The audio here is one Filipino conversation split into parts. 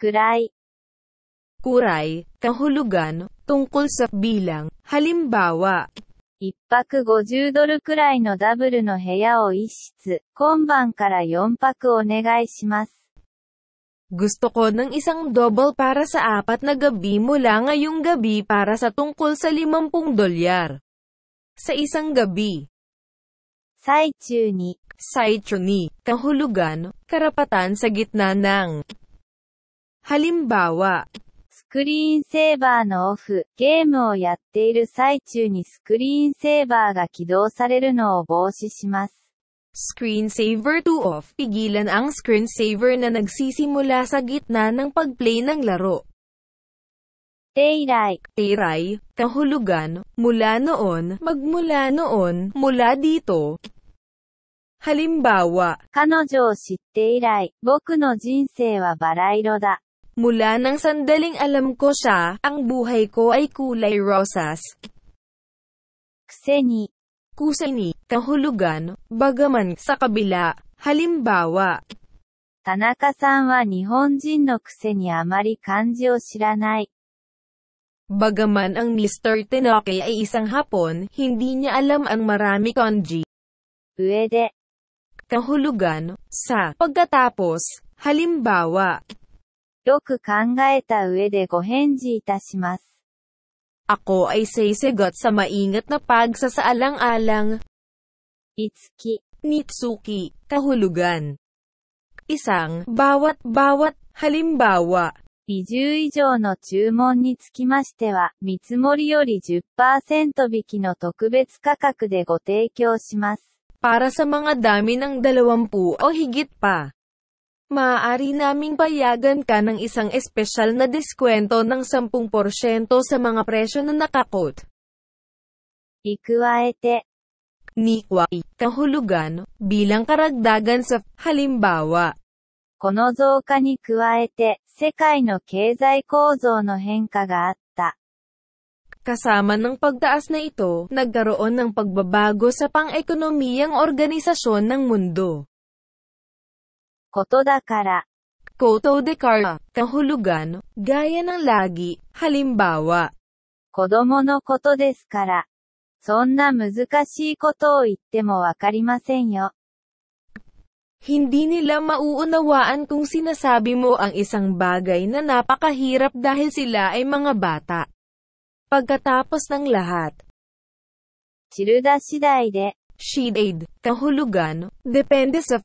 位、 kuray, kahulugan, tungkol sa bilang, halimbawa, 一泊50ドルくらいのダブルの部屋を一室、今晩から4泊お願いします。 gusto ko ng isang double para sa apat na gabi mula ngayong gabi para sa tungkol sa 50 dolyar. Sa isang gabi, 最中に、 Saitroni, kahulugan, karapatan sa gitna ng. Halimbawa, スクリーンセーバーのオフ、ゲームをやっている最中にスクリーンセーバーが起動されるのを防止します。 screensaver to off, pigilan ang screensaver na nagsisimula sa gitna ng pagplay ng laro. で以来、 Tiray, kahulugan, mula noon, magmula noon, mula dito. Halimbawa, 彼女を知って以来、僕の人生はバラ色だ。 Mula nang sandaling alam ko siya, ang buhay ko ay kulay rosas. Kuseni. Kuseni, kahulugan, bagaman, sa kabila, halimbawa. Tanaka-san wa Nihonjin no kuse ni amari kanji o shiranai. Bagaman ang Mr. Tenoke ay isang Hapon, hindi niya alam ang marami kanji. Uede. Kahulugan, sa, pagkatapos, halimbawa. よく考えた上でご返事いたします。ako ay sisigot sa maingat na pagsasaalang-alang, いつき、Nitsuki, kahulugan. Isang, bawat, bawat, halimbawa, 20以上の注文につきましては、見積もりより10%引きの特別価格でご提供します。para sa mga dami ng 20 o higit pa. Maaari naming payagan ka ng isang espesyal na diskwento ng 10% sa mga presyo na nakakot. に加えて、 Nikwa, kahulugan, bilang karagdagan sa, halimbawa, この増加に加えて、世界の経済構造の変化があった。 kasama ng pagtaas na ito, nagkaroon ng pagbabago sa pang-ekonomiyang organisasyon ng mundo. ことだから、 Koto de Kara, kahulugan, gaya ng lagi, halimbawa, 子供のことですから。そんな難しいことを言ってもわかりませんよ。 Hindi nila mauunawaan kung sinasabi mo ang isang bagay na napakahirap dahil sila ay mga bata. Pagkatapos ng lahat, チルダ次第で、 sheet aid, kahulugan, depende sa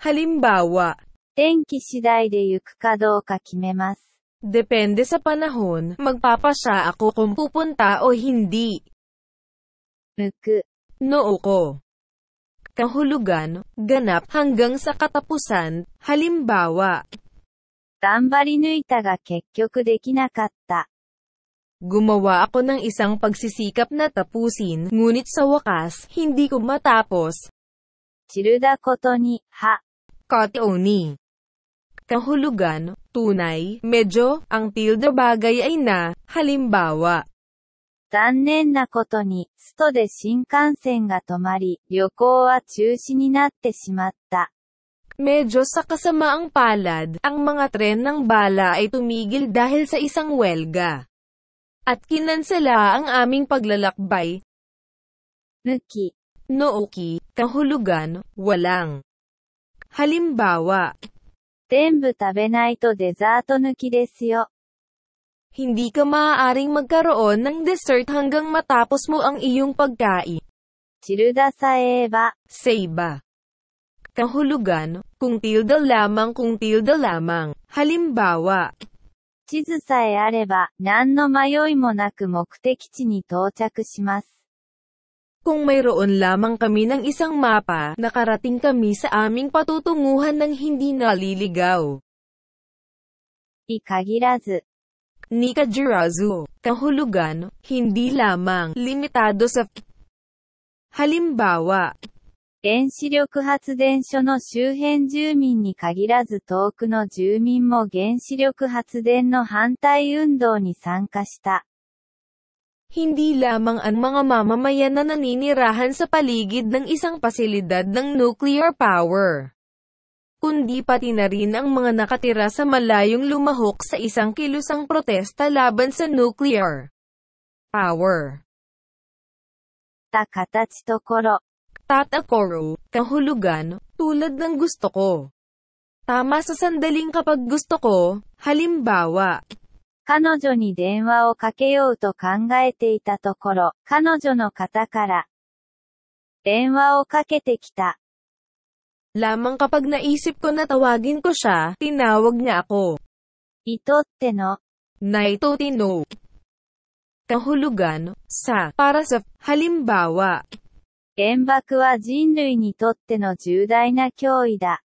Halimbawa, 天気次第で行くかどうか決めます。 depende sa panahon, magpapasya ako kung pupunta o hindi. 向く、 Noo ko. Kahulugan, ganap hanggang sa katapusan, halimbawa, 頑張り抜いたが結局できなかった。 Gumawa ako ng isang pagsisikap na tapusin, ngunit sa wakas, hindi ko matapos. チルダことに、は、 Kationi. Kahulugan, tunay, medyo, ang tilde bagay ay na, halimbawa, 残念なことに、ストで新幹線が止まり、旅行は中止になってしまった。 medyo sa kasamaang palad, ang mga tren ng bala ay tumigil dahil sa isang welga. At kinansela ang aming paglalakbay, 抜き、 nooki, kahulugan, walang. Halimbawa, 全部食べないとデザート抜きですよ。 Hindi ka maaaring magkaroon ng dessert hanggang matapos mo ang iyong pagkain. チルダさえば、 Sa iba. Kahulugan, kung tilde lamang kung tilde lamang. Halimbawa, 地図さえあれば、何の迷いもなく目的地に到着します。 kung mayroon lamang kami ng isang mapa, nakarating kami sa aming patutunguhan ng hindi naliligaw. に限らず、 Nika Jirazu. Kahulugan, hindi lamang, limitado sa Halimbawa, 原子力発電所の周辺住民に限らず遠くの住民も原子力発電の反対運動に参加した。 hindi lamang ang mga mamamayan na naninirahan sa paligid ng isang pasilidad ng nuclear power, kundi pati na rin ang mga nakatira sa malayong lumahok sa isang kilusang protesta laban sa nuclear power. Takatats tokoro. Tatakoro, kahulugan, tulad ng gusto ko. Tama sa sandaling kapag gusto ko, halimbawa, 彼女に電話をかけようと考えていたところ、彼女の方から、電話をかけてきた。lamang kapag naisip ko na tawagin ko siya, tinawag niya ako. 意図っての、Naito tino. Kahulugan, sa, para sa, halimbawa, 原爆は人類にとっての重大な脅威だ。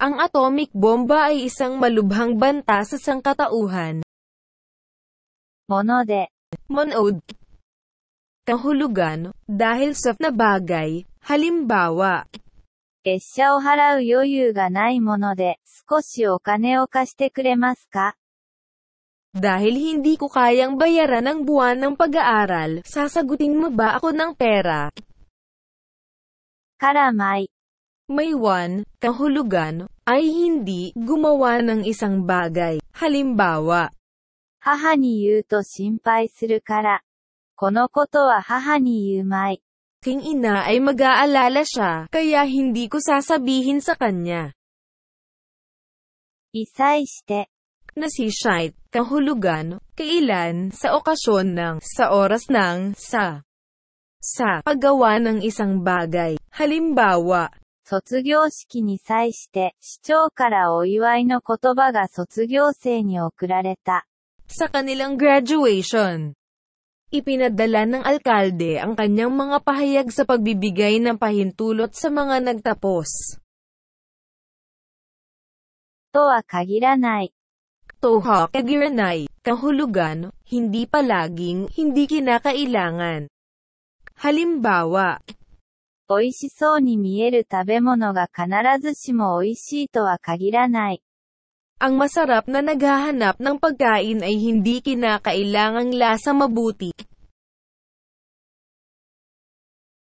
ang atomic bomba ay isang malubhang banta sa sangkatauhan. もので、 Monod. Kahulugan, dahil sa na bagay, halimbawa, 月謝を払う余裕がないもので、少しお金を貸してくれますか dahil hindi ko kayang bayaran ang buwan ng pag-aaral, sasagutin mo ba ako ng pera? から舞。 May one, kahulugan, ay hindi gumawa ng isang bagay. Halimbawa, 母に言うと心配するから。このことは母に言うまい。 king ina ay mag-aalala siya, kaya hindi ko sasabihin sa kanya. 異彩して、 Na si shite, kahulugan, kailan, sa okasyon ng, sa oras ng, sa, sa, paggawa ng isang bagay. Halimbawa, 卒業式に際して、市長からお祝いの言葉が卒業生に送られた。 sa kanilang graduation. Ipinadala ng alkalde ang kanyang mga pahayag sa pagbibigay ng pahintulot sa mga nagtapos. とは限らない。 Toha, kagiranay, kahulugan, hindi palaging, hindi kinakailangan. Halimbawa, 美味しそうに見える食べ物が必ずしも美味しいとは限らない。 ang masarap na naghahanap ng pagkain ay hindi kinakailangang lasa mabuti.